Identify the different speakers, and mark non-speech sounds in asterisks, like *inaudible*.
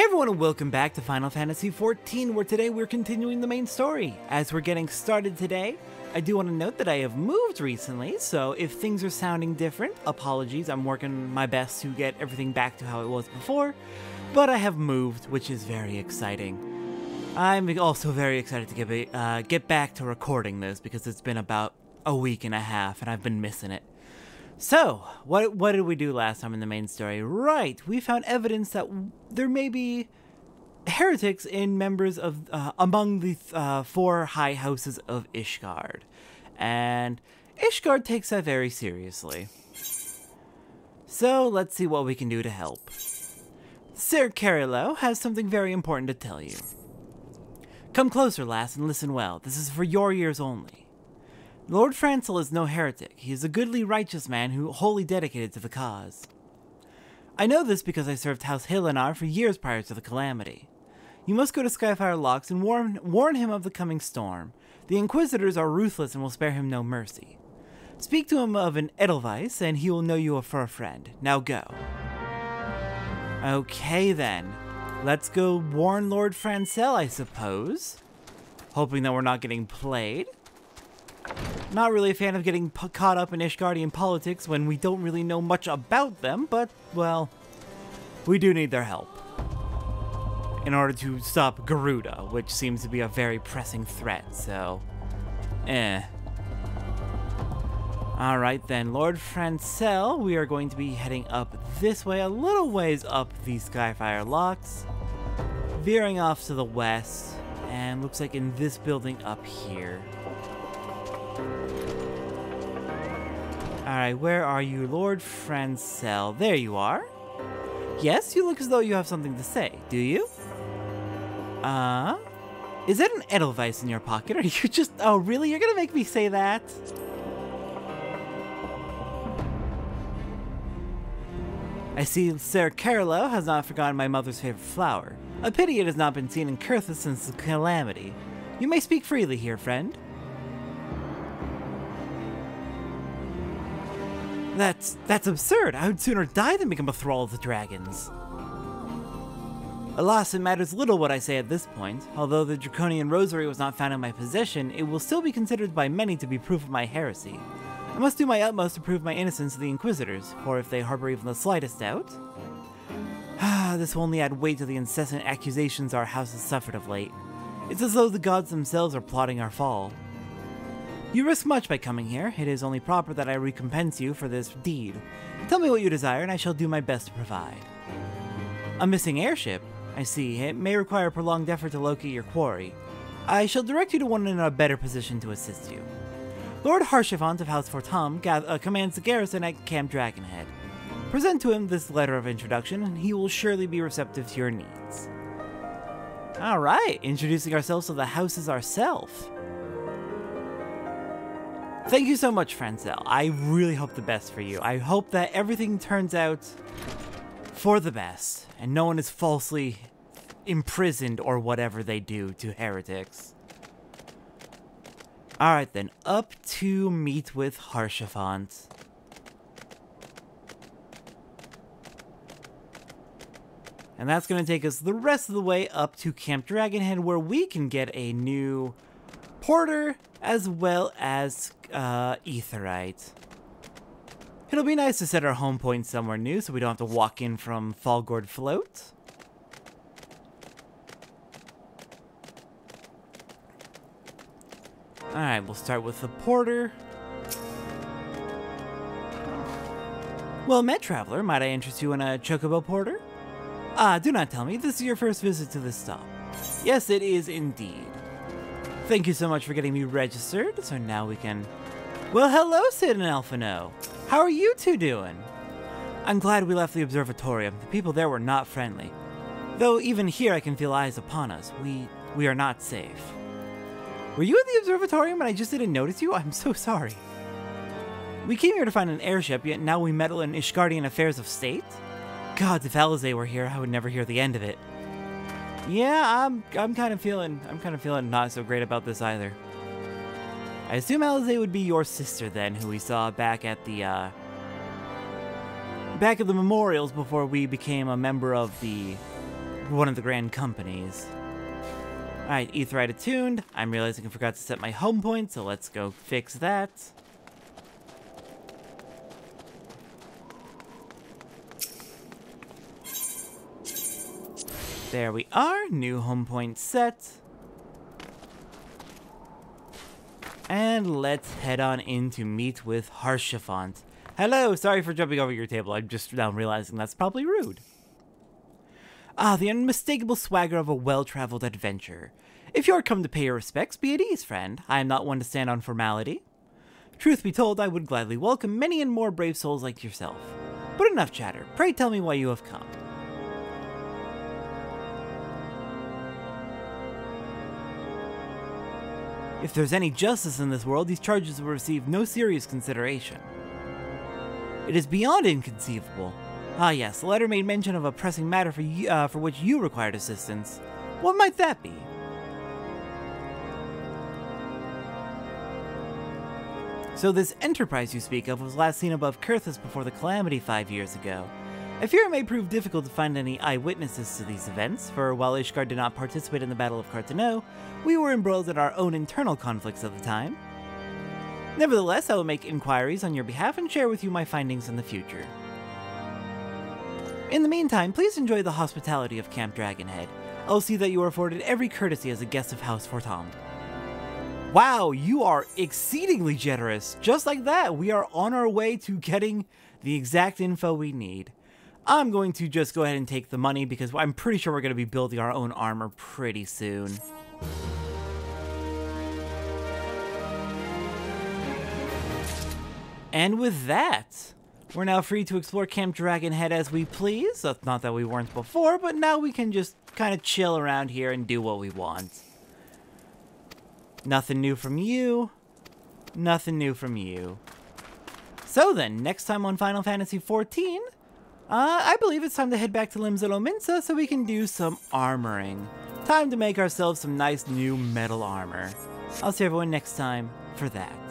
Speaker 1: Hey everyone and welcome back to Final Fantasy XIV where today we're continuing the main story. As we're getting started today, I do want to note that I have moved recently, so if things are sounding different, apologies, I'm working my best to get everything back to how it was before, but I have moved, which is very exciting. I'm also very excited to get, uh, get back to recording this because it's been about a week and a half and I've been missing it. So, what what did we do last time in the main story? Right, we found evidence that there may be heretics in members of uh, among the uh, four high houses of Ishgard, and Ishgard takes that very seriously. So let's see what we can do to help. Sir Carilo has something very important to tell you. Come closer, lass, and listen well. This is for your ears only. Lord Francel is no heretic. He is a goodly, righteous man who wholly dedicated to the cause. I know this because I served House Haillenarte for years prior to the calamity. You must go to Skyfire Locks and warn, warn him of the coming storm. The Inquisitors are ruthless and will spare him no mercy. Speak to him of an Edelweiss, and he will know you for a friend. Now go. Okay then. Let's go warn Lord Francel, I suppose. Hoping that we're not getting played. Not really a fan of getting caught up in Ishgardian politics when we don't really know much about them, but, well, we do need their help. In order to stop Garuda, which seems to be a very pressing threat, so... Eh. Alright then, Lord Francel, we are going to be heading up this way, a little ways up the Skyfire Locks, veering off to the west, and looks like in this building up here. Alright, where are you, Lord Francel? There you are. Yes, you look as though you have something to say, do you? Uh, is that an Edelweiss in your pocket? Are you just, oh really? You're gonna make me say that? I see Sir Carlo has not forgotten my mother's favorite flower. A pity it has not been seen in Coerthas since the calamity. You may speak freely here, friend. That's that's absurd. I would sooner die than become a thrall of the dragons. Alas, it matters little what I say at this point. Although the Draconian Rosary was not found in my possession, it will still be considered by many to be proof of my heresy. I must do my utmost to prove my innocence to the Inquisitors, for if they harbor even the slightest doubt... *sighs* This will only add weight to the incessant accusations our house has suffered of late. It's as though the gods themselves are plotting our fall. You risk much by coming here. It is only proper that I recompense you for this deed. Tell me what you desire, and I shall do my best to provide. A missing airship? I see. It may require a prolonged effort to locate your quarry. I shall direct you to one in a better position to assist you. Lord Haurchefant of House Fortemps uh, commands the garrison at Camp Dragonhead. Present to him this letter of introduction, and he will surely be receptive to your needs. Alright, introducing ourselves to the houses ourselves. Thank you so much, Francel. I really hope the best for you. I hope that everything turns out for the best, and no one is falsely imprisoned or whatever they do to heretics. Alright then, up to meet with Haurchefant. And that's going to take us the rest of the way up to Camp Dragonhead where we can get a new porter as well as uh, Aetheryte. It'll be nice to set our home point somewhere new so we don't have to walk in from Fallgourd Float. Alright, we'll start with the porter. Well met, traveler. Might I interest you in a chocobo porter? Ah, do not tell me. This is your first visit to this stop. Yes, it is indeed. Thank you so much for getting me registered, so now we can... Well, hello, Cid and Alphinaud. How are you two doing? I'm glad we left the observatorium. The people there were not friendly. Though even here I can feel eyes upon us. We... we are not safe. Were you in the observatorium and I just didn't notice you? I'm so sorry. We came here to find an airship, yet now we meddle in Ishgardian affairs of state? God, if Alisaie were here, I would never hear the end of it. Yeah, I'm I'm kind of feeling I'm kind of feeling not so great about this either. I assume Alisaie would be your sister then, who we saw back at the uh, back at the memorials before we became a member of the one of the grand companies. Alright, Aetheryte attuned. I'm realizing I forgot to set my home point, so let's go fix that. There we are, new home point set. And let's head on in to meet with Haurchefant. Hello, sorry for jumping over your table. I'm just now realizing that's probably rude. Ah, the unmistakable swagger of a well-traveled adventurer. If you are come to pay your respects, be at ease, friend. I am not one to stand on formality. Truth be told, I would gladly welcome many and more brave souls like yourself. But enough chatter. Pray tell me why you have come. If there's any justice in this world, these charges will receive no serious consideration. It is beyond inconceivable. Ah yes, the letter made mention of a pressing matter for, you, uh, for which you required assistance. What might that be? So this enterprise you speak of was last seen above Coerthas before the Calamity five years ago. I fear it may prove difficult to find any eyewitnesses to these events, for while Ishgard did not participate in the Battle of Carteneau, we were embroiled in our own internal conflicts at the time. Nevertheless, I will make inquiries on your behalf and share with you my findings in the future. In the meantime, please enjoy the hospitality of Camp Dragonhead. I'll see that you are afforded every courtesy as a guest of House Fortemps. Wow, you are exceedingly generous. Just like that, we are on our way to getting the exact info we need. I'm going to just go ahead and take the money because I'm pretty sure we're going to be building our own armor pretty soon. And with that, we're now free to explore Camp Dragonhead as we please. Not that we weren't before, but now we can just kind of chill around here and do what we want. Nothing new from you. Nothing new from you. So then, next time on Final Fantasy XIV, uh, I believe it's time to head back to Limsa Lominsa so we can do some armoring. Time to make ourselves some nice new metal armor. I'll see everyone next time for that.